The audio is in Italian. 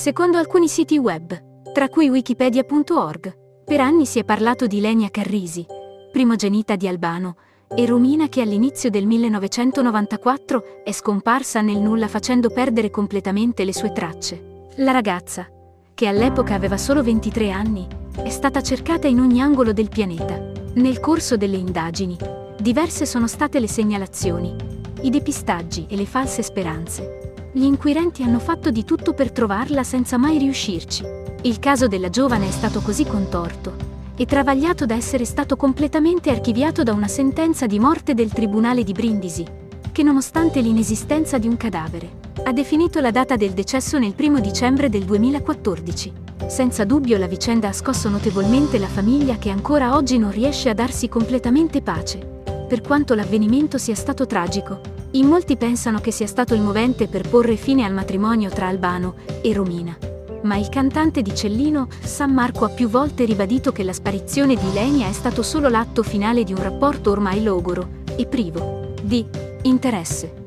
secondo alcuni siti web, tra cui wikipedia.org. Per anni si è parlato di Lenia Carrisi, primogenita di Albano, e Romina che all'inizio del 1994 è scomparsa nel nulla facendo perdere completamente le sue tracce. La ragazza, che all'epoca aveva solo 23 anni, è stata cercata in ogni angolo del pianeta. Nel corso delle indagini, diverse sono state le segnalazioni, i depistaggi e le false speranze. Gli inquirenti hanno fatto di tutto per trovarla senza mai riuscirci. Il caso della giovane è stato così contorto e travagliato da essere stato completamente archiviato da una sentenza di morte del Tribunale di Brindisi, che nonostante l'inesistenza di un cadavere, ha definito la data del decesso nel primo dicembre del 2014. Senza dubbio la vicenda ha scosso notevolmente la famiglia che ancora oggi non riesce a darsi completamente pace, per quanto l'avvenimento sia stato tragico. In molti pensano che sia stato il movente per porre fine al matrimonio tra Albano e Romina ma il cantante di Cellino, San Marco, ha più volte ribadito che la sparizione di Lenia è stato solo l'atto finale di un rapporto ormai logoro e privo di interesse.